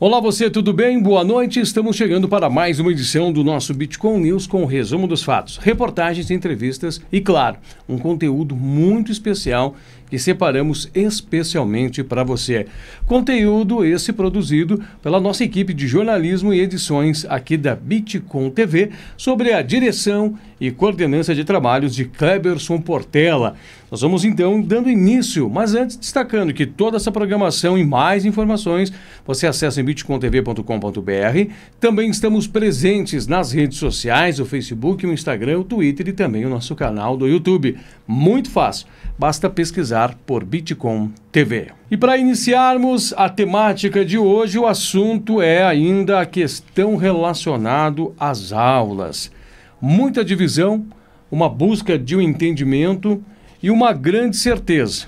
Olá você, tudo bem? Boa noite. Estamos chegando para mais uma edição do nosso Bitcoin News com o resumo dos fatos, reportagens, entrevistas e, claro, um conteúdo muito especial que separamos especialmente para você. Conteúdo esse produzido pela nossa equipe de jornalismo e edições aqui da Bitcoin TV sobre a direção e coordenança de trabalhos de Kleberson Portela. Nós vamos então dando início, mas antes destacando que toda essa programação e mais informações você acessa em bitcointv.com.br. Também estamos presentes nas redes sociais, o Facebook, o Instagram, o Twitter e também o nosso canal do YouTube. Muito fácil, basta pesquisar por Bitcoin TV. E para iniciarmos a temática de hoje, o assunto é ainda a questão relacionada às aulas. Muita divisão, uma busca de um entendimento e uma grande certeza.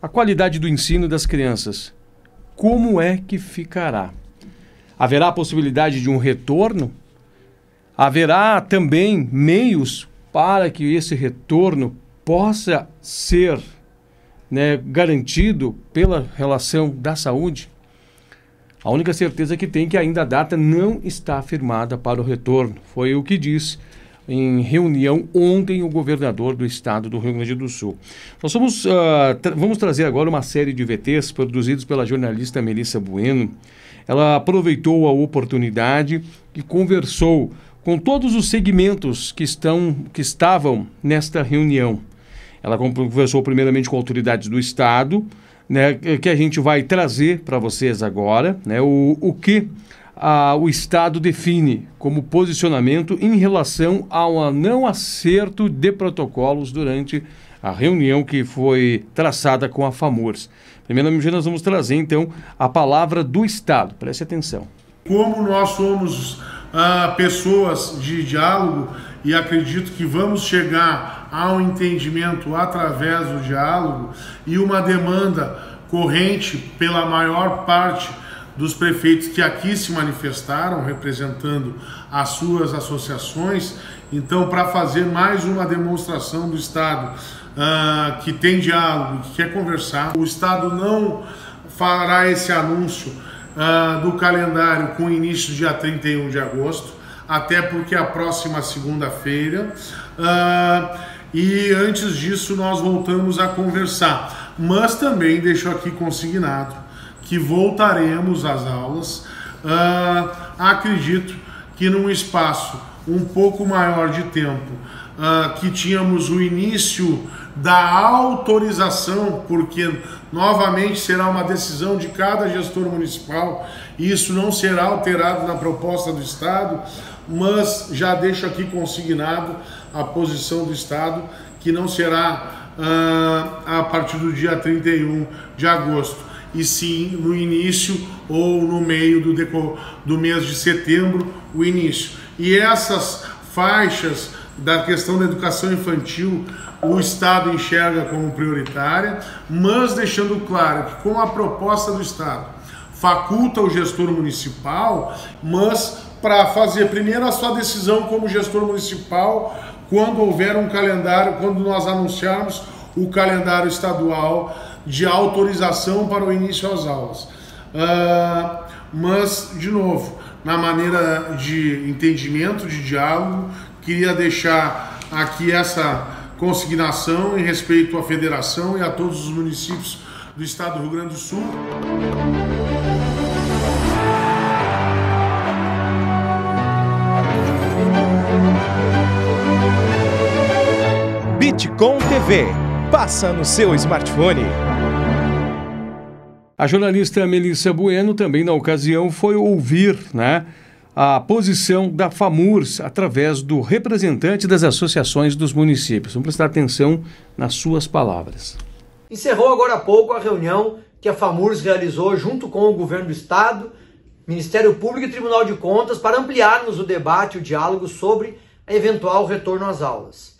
A qualidade do ensino das crianças. Como é que ficará? Haverá a possibilidade de um retorno? Haverá também meios para que esse retorno possa ser né, garantido pela relação da saúde? A única certeza que tem é que ainda a data não está afirmada para o retorno. Foi o que disse em reunião ontem o governador do estado do Rio Grande do Sul. Nós vamos, uh, tra vamos trazer agora uma série de VTs produzidos pela jornalista Melissa Bueno. Ela aproveitou a oportunidade e conversou com todos os segmentos que, estão, que estavam nesta reunião. Ela conversou primeiramente com autoridades do Estado, né, que a gente vai trazer para vocês agora, né, o, o que a, o Estado define como posicionamento em relação ao não acerto de protocolos durante a reunião que foi traçada com a FAMURS. Primeiramente, nós vamos trazer então a palavra do Estado. Preste atenção. Como nós somos ah, pessoas de diálogo e acredito que vamos chegar ao entendimento através do diálogo e uma demanda corrente pela maior parte dos prefeitos que aqui se manifestaram, representando as suas associações. Então, para fazer mais uma demonstração do Estado uh, que tem diálogo, que quer conversar, o Estado não fará esse anúncio uh, do calendário com início dia 31 de agosto, até porque a próxima segunda-feira. Uh, e antes disso, nós voltamos a conversar. Mas também deixo aqui consignado que voltaremos às aulas. Uh, acredito que num espaço um pouco maior de tempo, uh, que tínhamos o início da autorização, porque novamente será uma decisão de cada gestor municipal, e isso não será alterado na proposta do Estado, mas já deixo aqui consignado a posição do Estado, que não será uh, a partir do dia 31 de agosto e sim no início ou no meio do, do mês de setembro, o início. E essas faixas da questão da educação infantil o Estado enxerga como prioritária, mas deixando claro que com a proposta do Estado faculta o gestor municipal, mas para fazer primeiro a sua decisão como gestor municipal, quando houver um calendário, quando nós anunciarmos o calendário estadual de autorização para o início às aulas. Uh, mas, de novo, na maneira de entendimento, de diálogo, queria deixar aqui essa consignação em respeito à federação e a todos os municípios do estado do Rio Grande do Sul. Bitcom TV. Passa no seu smartphone. A jornalista Melissa Bueno também na ocasião foi ouvir, né, a posição da FAMURS através do representante das associações dos municípios. Vamos prestar atenção nas suas palavras. Encerrou agora há pouco a reunião que a FAMURS realizou junto com o governo do estado, Ministério Público e Tribunal de Contas para ampliarmos o debate e o diálogo sobre a eventual retorno às aulas.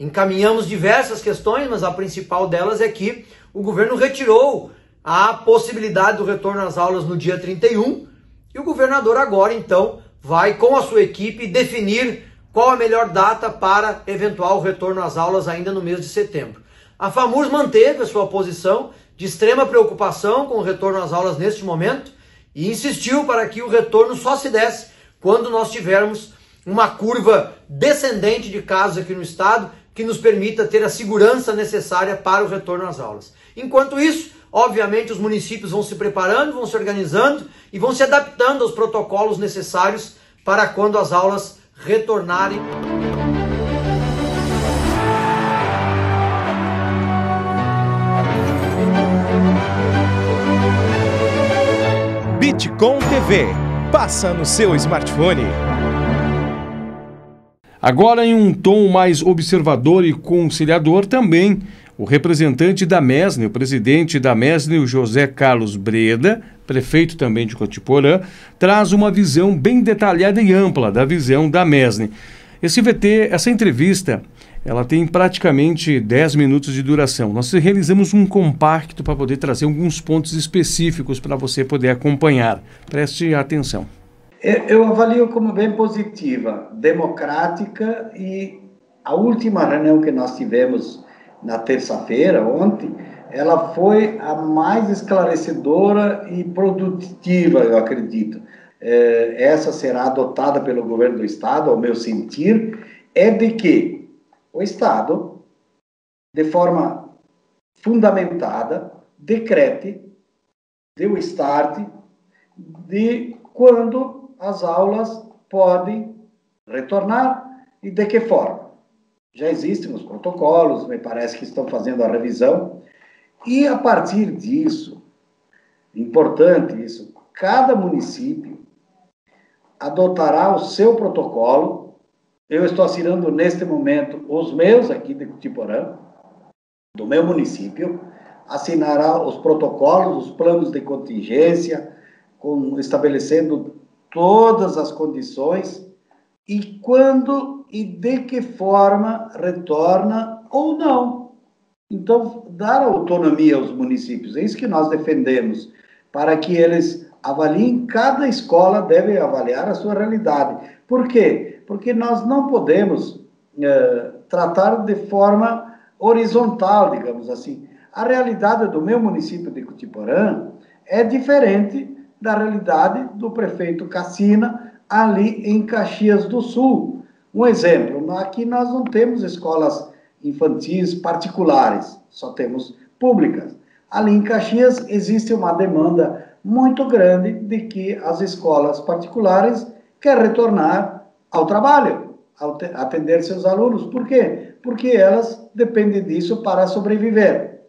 Encaminhamos diversas questões, mas a principal delas é que o governo retirou a possibilidade do retorno às aulas no dia 31 e o governador agora então vai com a sua equipe definir qual a melhor data para eventual retorno às aulas ainda no mês de setembro. A FAMURS manteve a sua posição de extrema preocupação com o retorno às aulas neste momento e insistiu para que o retorno só se desse quando nós tivermos uma curva descendente de casos aqui no estado que nos permita ter a segurança necessária para o retorno às aulas. Enquanto isso, obviamente, os municípios vão se preparando, vão se organizando e vão se adaptando aos protocolos necessários para quando as aulas retornarem. Bitcom TV. Passa no seu smartphone. Agora, em um tom mais observador e conciliador, também o representante da MESNE, o presidente da MESNE, o José Carlos Breda, prefeito também de Cotiporã, traz uma visão bem detalhada e ampla da visão da MESNE. Esse VT, essa entrevista, ela tem praticamente 10 minutos de duração. Nós realizamos um compacto para poder trazer alguns pontos específicos para você poder acompanhar. Preste atenção. Eu avalio como bem positiva, democrática e a última reunião que nós tivemos na terça-feira, ontem, ela foi a mais esclarecedora e produtiva, eu acredito. É, essa será adotada pelo governo do estado, ao meu sentir, é de que o estado, de forma fundamentada, decrete, o start de quando as aulas podem retornar e de que forma. Já existem os protocolos, me parece que estão fazendo a revisão, e a partir disso, importante isso, cada município adotará o seu protocolo. Eu estou assinando neste momento os meus aqui de Cutiporã, do meu município, assinará os protocolos, os planos de contingência, com, estabelecendo todas as condições e quando e de que forma retorna ou não. Então, dar autonomia aos municípios, é isso que nós defendemos, para que eles avaliem, cada escola deve avaliar a sua realidade. Por quê? Porque nós não podemos é, tratar de forma horizontal, digamos assim. A realidade do meu município de Cutiporã é diferente da realidade do prefeito Cassina, ali em Caxias do Sul. Um exemplo, aqui nós não temos escolas infantis particulares, só temos públicas. Ali em Caxias existe uma demanda muito grande de que as escolas particulares querem retornar ao trabalho, atender seus alunos. Por quê? Porque elas dependem disso para sobreviver.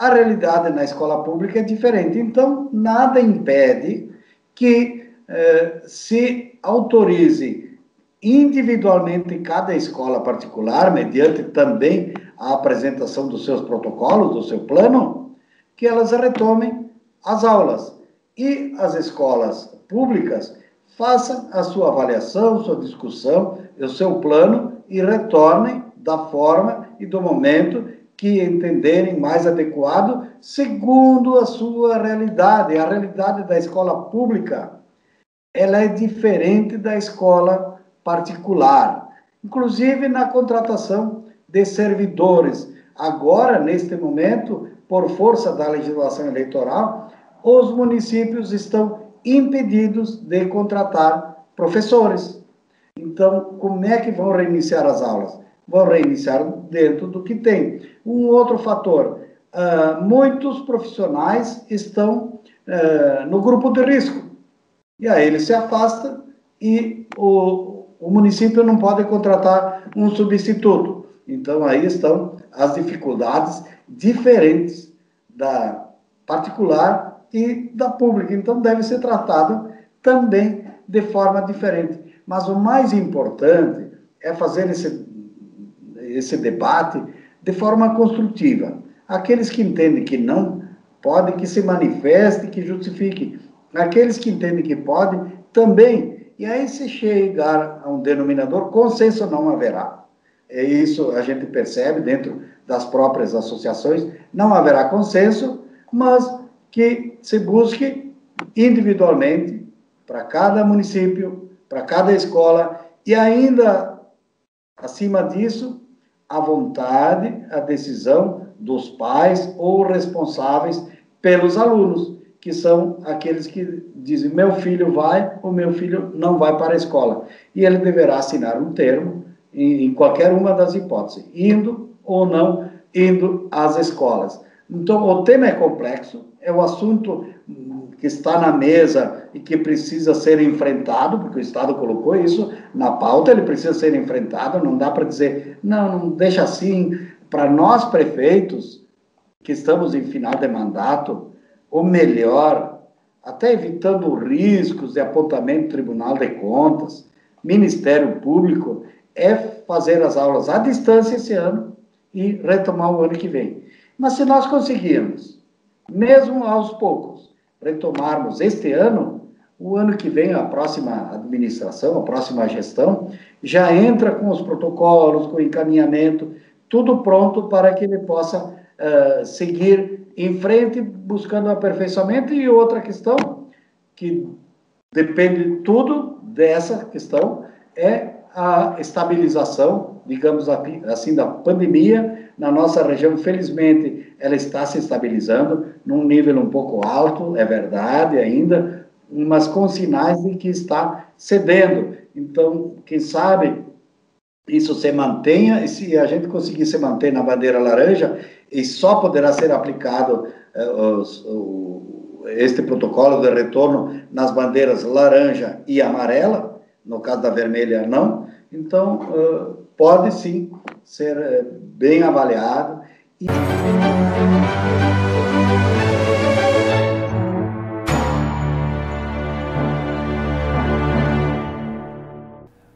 A realidade na escola pública é diferente. Então, nada impede que eh, se autorize individualmente cada escola particular, mediante também a apresentação dos seus protocolos, do seu plano, que elas retomem as aulas e as escolas públicas façam a sua avaliação, sua discussão, o seu plano e retornem da forma e do momento que entenderem mais adequado, segundo a sua realidade. A realidade da escola pública, ela é diferente da escola particular, inclusive na contratação de servidores. Agora, neste momento, por força da legislação eleitoral, os municípios estão impedidos de contratar professores. Então, como é que vão reiniciar as aulas? Vão reiniciar dentro do que tem. Um outro fator: uh, muitos profissionais estão uh, no grupo de risco. E aí ele se afasta e o, o município não pode contratar um substituto. Então, aí estão as dificuldades diferentes da particular e da pública. Então, deve ser tratado também de forma diferente. Mas o mais importante é fazer esse, esse debate de forma construtiva. Aqueles que entendem que não podem, que se manifestem, que justifiquem. Aqueles que entendem que podem, também. E aí, se chegar a um denominador, consenso não haverá. É isso a gente percebe dentro das próprias associações, não haverá consenso, mas que se busque individualmente para cada município, para cada escola e ainda acima disso a vontade, a decisão dos pais ou responsáveis pelos alunos. que são aqueles que dizem: meu filho vai ou meu filho não vai para a escola. E ele deverá assinar um termo em, em qualquer uma das hipóteses, indo ou não indo às escolas. Então, o tema é complexo, é o assunto que está na mesa e que precisa ser enfrentado, porque o Estado colocou isso na pauta, ele precisa ser enfrentado, não dá para dizer, não, não deixa assim. Para nós, prefeitos, que estamos em final de mandato, o melhor, até evitando riscos de apontamento do Tribunal de Contas, Ministério Público, é fazer as aulas à distância esse ano e retomar o ano que vem. Mas se nós conseguirmos, mesmo aos poucos, retomarmos este ano, o ano que vem a próxima administração, a próxima gestão, já entra com os protocolos, com o encaminhamento, tudo pronto para que ele possa uh, seguir em frente buscando aperfeiçoamento. E outra questão, que depende tudo dessa questão, é a estabilização, digamos assim, da pandemia na nossa região. Felizmente, ela está se estabilizando num nível um pouco alto, é verdade ainda, mas com sinais de que está cedendo. Então, quem sabe isso se mantenha, e se a gente conseguir se manter na bandeira laranja, e só poderá ser aplicado uh, os, o, este protocolo de retorno nas bandeiras laranja e amarela, no caso da vermelha não, então uh, pode sim ser uh, bem avaliado. E...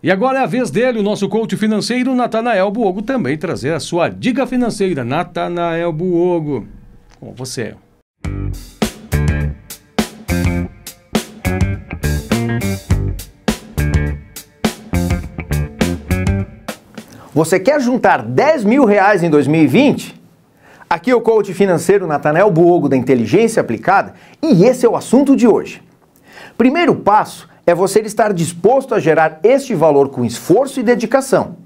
E agora é a vez dele, o nosso coach financeiro, Natanael Buogo, também trazer a sua dica financeira. Natanael Buogo, com você. Você quer juntar 10 mil reais em 2020? Aqui é o coach financeiro Natanael Buogo da Inteligência Aplicada e esse é o assunto de hoje. Primeiro passo é você estar disposto a gerar este valor com esforço e dedicação.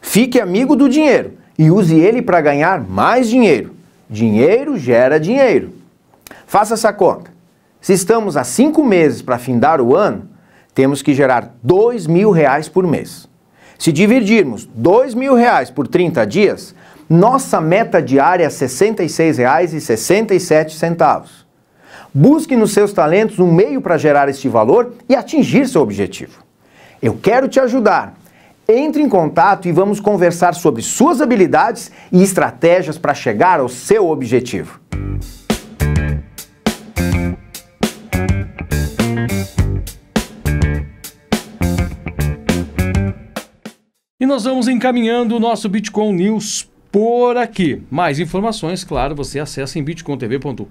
Fique amigo do dinheiro e use ele para ganhar mais dinheiro. Dinheiro gera dinheiro. Faça essa conta. Se estamos a cinco meses para findar o ano, temos que gerar dois mil reais por mês. Se dividirmos dois mil reais por 30 dias, nossa meta diária é R$ 66,67. Busque nos seus talentos um meio para gerar este valor e atingir seu objetivo. Eu quero te ajudar. Entre em contato e vamos conversar sobre suas habilidades e estratégias para chegar ao seu objetivo. E nós vamos encaminhando o nosso Bitcoin News por aqui. Mais informações, claro, você acessa em bitcointv.com.br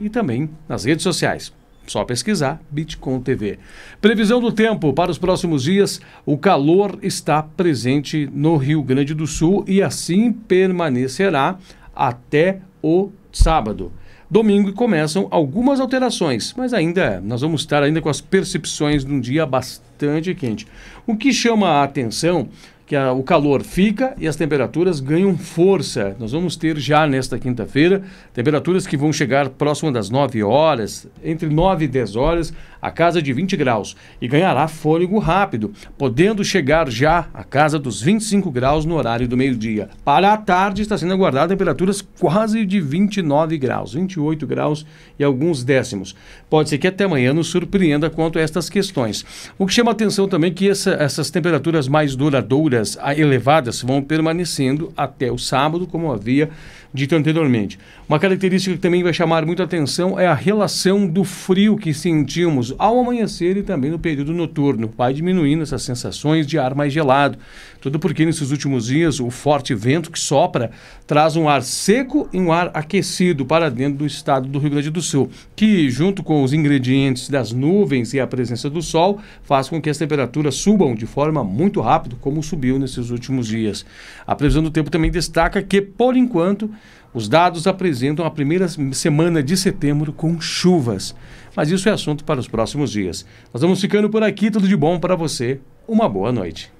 e também nas redes sociais. Só pesquisar Bitcoin TV. Previsão do tempo para os próximos dias: o calor está presente no Rio Grande do Sul e assim permanecerá até o sábado. Domingo começam algumas alterações, mas ainda nós vamos estar ainda com as percepções de um dia bastante quente. O que chama a atenção que a, o calor fica e as temperaturas ganham força. Nós vamos ter já nesta quinta-feira temperaturas que vão chegar próximo das 9 horas, entre 9 e 10 horas, a casa de 20 graus e ganhará fôlego rápido, podendo chegar já à casa dos 25 graus no horário do meio-dia. Para a tarde está sendo aguardada temperaturas quase de 29 graus, 28 graus e alguns décimos. Pode ser que até amanhã nos surpreenda quanto a estas questões. O que chama atenção também é que essa, essas temperaturas mais duradouras, elevadas, vão permanecendo até o sábado, como havia dito anteriormente. Uma característica que também vai chamar muita atenção é a relação do frio que sentimos ao amanhecer e também no período noturno. Vai diminuindo essas sensações de ar mais gelado. Tudo porque nesses últimos dias o forte vento que sopra traz um ar seco e um ar aquecido para dentro do estado do Rio Grande do Sul, que junto com os ingredientes das nuvens e a presença do sol faz com que as temperaturas subam de forma muito rápida, como subiu nesses últimos dias. A previsão do tempo também destaca que, por enquanto, os dados apresentam a primeira semana de setembro com chuvas. Mas isso é assunto para os próximos dias. Nós vamos ficando por aqui. Tudo de bom para você. Uma boa noite.